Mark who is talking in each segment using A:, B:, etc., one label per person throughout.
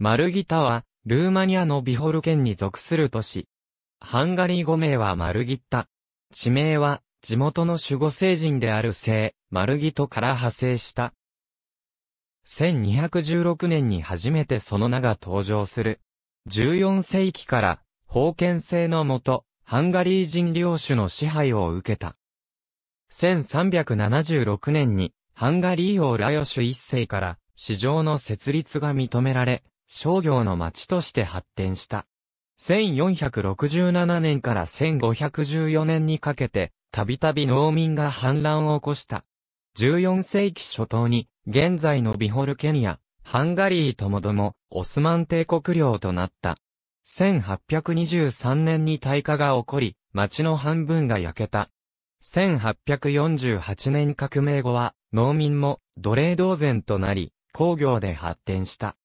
A: マルギタは、ルーマニアのビホル県に属する都市。ハンガリー語名はマルギッタ。地名は、地元の守護聖人である聖、マルギトから派生した。1216年に初めてその名が登場する。14世紀から、封建制のもと、ハンガリー人領主の支配を受けた。1376年に、ハンガリー王ラヨシュ一世から、市場の設立が認められ、商業の町として発展した。1467年から1514年にかけて、たびたび農民が反乱を起こした。14世紀初頭に、現在のビホルケニア、ハンガリーともども、オスマン帝国領となった。1823年に大火が起こり、町の半分が焼けた。1848年革命後は、農民も奴隷同然となり、工業で発展した。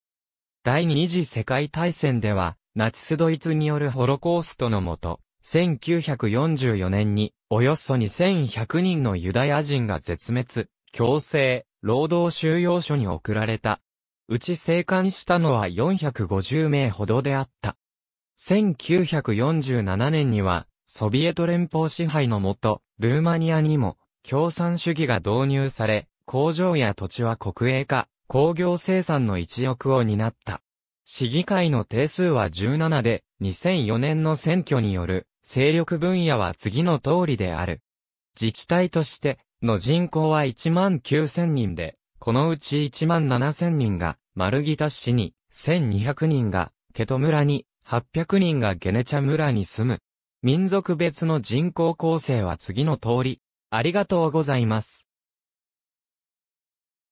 A: 第二次世界大戦では、ナチスドイツによるホロコーストのもと、1944年に、およそ2100人のユダヤ人が絶滅、強制、労働収容所に送られた。うち生還したのは450名ほどであった。1947年には、ソビエト連邦支配のもと、ルーマニアにも、共産主義が導入され、工場や土地は国営化、工業生産の一翼を担った。市議会の定数は17で、2004年の選挙による勢力分野は次の通りである。自治体としての人口は1万9000人で、このうち1万7000人がマルギタ市に、1200人がケト村に、800人がゲネチャ村に住む。民族別の人口構成は次の通り。ありがとうございます。